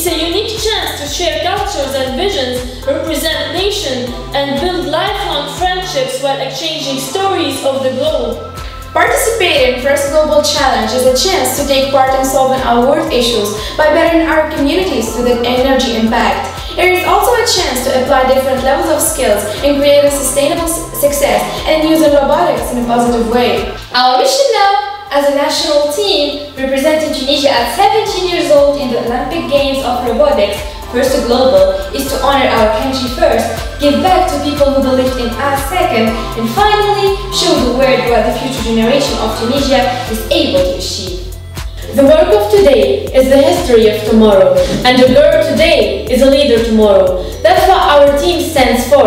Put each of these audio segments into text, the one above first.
it's a unique chance to share cultures and visions, represent nations, and build lifelong friendships while exchanging stories of the globe. Participating in First Global Challenge is a chance to take part in solving our world issues by bettering our communities through the energy impact. It is also a chance to apply different levels of skills in creating sustainable success and using robotics in a positive way. Our mission now, as a national team representing Tunisia at 17 years old Olympic Games of Robotics, First to Global, is to honor our country first, give back to people who believed in us second, and finally show the world what the future generation of Tunisia is able to achieve. The work of today is the history of tomorrow, and the girl today is a leader tomorrow. That's what our team stands for.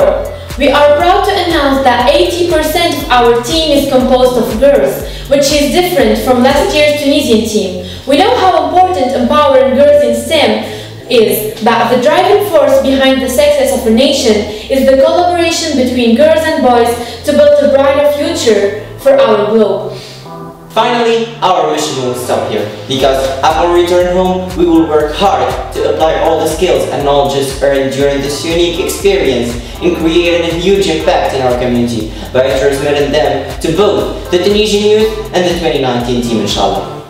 We are proud to announce that 80% of our team is composed of girls, which is different from last year's Tunisian team. We know how important empowering girls in STEM is, but the driving force behind the success of a nation is the collaboration between girls and boys to build a brighter future for our globe. Finally, our mission won't stop here, because upon return home, we will work hard to apply all the skills and knowledges earned during this unique experience in creating a huge impact in our community by transmitting them to both the Tunisian youth and the 2019 team, inshallah.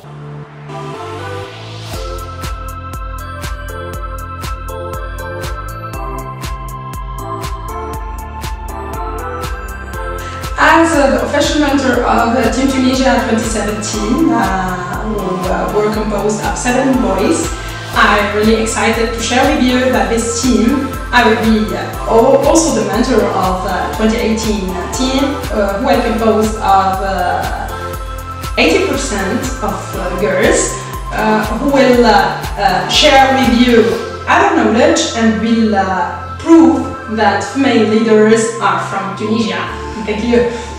As uh, the official mentor of uh, Team Tunisia 2017, uh, who uh, were composed of seven boys, I'm really excited to share with you that this team, I will be uh, also the mentor of the 2018 team, uh, who are composed of uh, 80% of girls, uh, who will uh, share with you our knowledge and will prove that female leaders are from Tunisia. Thank you.